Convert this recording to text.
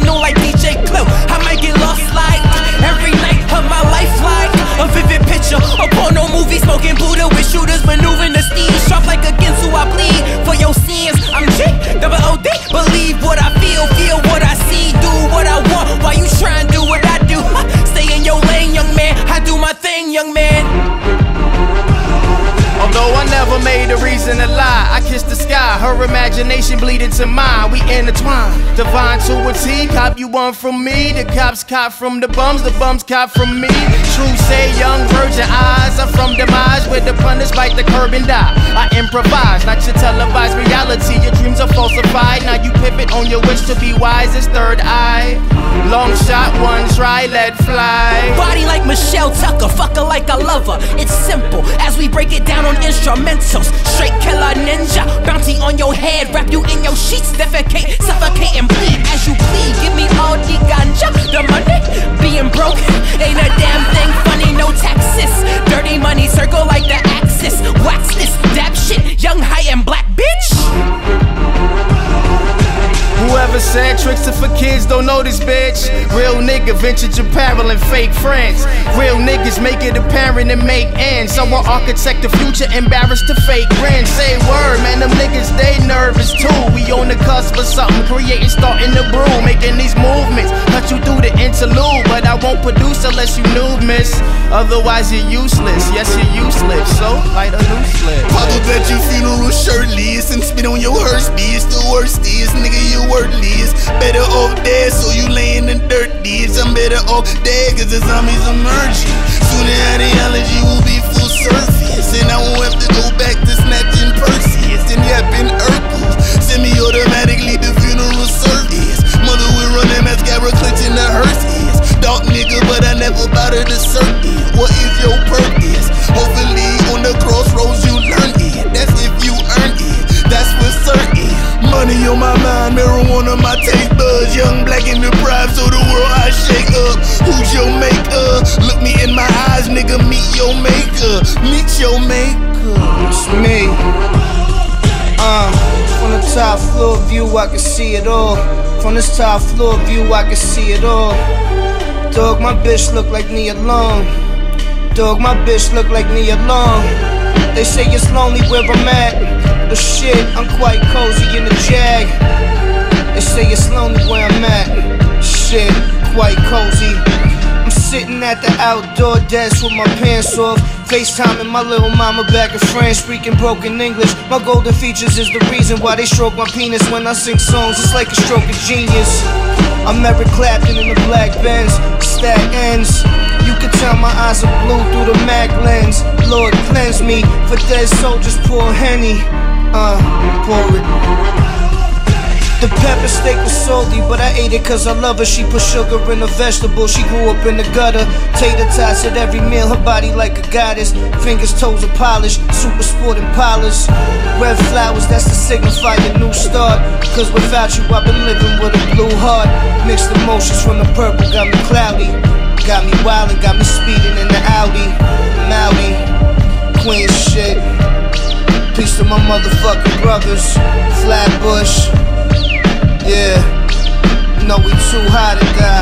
Original like DJ Clue. I might get lost like every night of my life like a vivid picture. A porno movie smoking Buddha with shooters maneuvering the steed. Sharp like a Ginsu, I bleed for your sins. I'm G, double OD. Believe what I feel, feel what I see, do what I want. While you try and do what I do, stay in your lane, young man. I do my thing, young man. Although I never made a reason to lie, I kissed sky, her imagination bleeding to mine. We intertwine, divine to a T. Cop you one from me, the cops cop from the bums, the bums cop from me. True say, young virgin eyes are from demise, where the punters bite the curb and die. I improvise, not your televised reality. Your dreams are falsified. Now you pivot on your wish to be wise as third eye. Long shot, one try, let fly. Body like Michelle fuck her like I love her. It's simple as we break it down on instrumentals. Straight killer ninja, bounty on your head, wrap you in your sheets, defecate, suffocate, Said tricks are for kids don't know this bitch. Real nigga ventured apparel and fake friends. Real niggas make it apparent and make ends. I Someone architect the future, embarrassed to fake grin. Say word, man, them niggas they nervous too. We on the cusp of something, creating, starting the brew, making these movements. Cut you through the interlude, but I won't produce unless you knew, miss. Otherwise you're useless. Yes, you're useless. So light a new slip. Pop up at your funeral shirtless and spit on your hearse, bitch. The worst is, nigga. Better off dead, so you lay in the dirt, bitch. I'm better off dead, cause the zombies emerging. Soon the ideology taste buds. Young, black, and deprived, so the world I shake up. Who's your maker? Look me in my eyes, nigga. Meet your maker. Meet your maker. It's me. Uh, from the top floor view, I can see it all. From this top floor view, I can see it all. Dog, my bitch look like Nia Long. Dog, my bitch look like Nia Long. They say it's lonely where I'm at. But shit, I'm quite cozy in the jag. They say it's lonely where I'm at. Shit, quite cozy. I'm sitting at the outdoor desk with my pants off. FaceTiming my little mama back in France, speaking broken English. My golden features is the reason why they stroke my penis when I sing songs. It's like a stroke of genius. I'm Eric Clapton in the black Benz, stack ends. You can tell my eyes are blue through the Mac lens. Lord, cleanse me for dead soldiers, poor Henny. Uh, pour it. The pepper steak was salty, but I ate it cause I love her. She put sugar in the vegetable, she grew up in the gutter. Tater tots at every meal, her body like a goddess. Fingers, toes are polished, super sporting polish. Red flowers, that's to signify a new start. Cause without you, I've been living with a blue heart. Mixed emotions from the purple got me cloudy. Got me wild and got me speeding in the Audi. Maui, Queen shit. Peace to my motherfucking brothers. Flatbush. Yeah. No, we too high to die.